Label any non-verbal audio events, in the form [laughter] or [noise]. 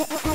Uh-oh. [laughs]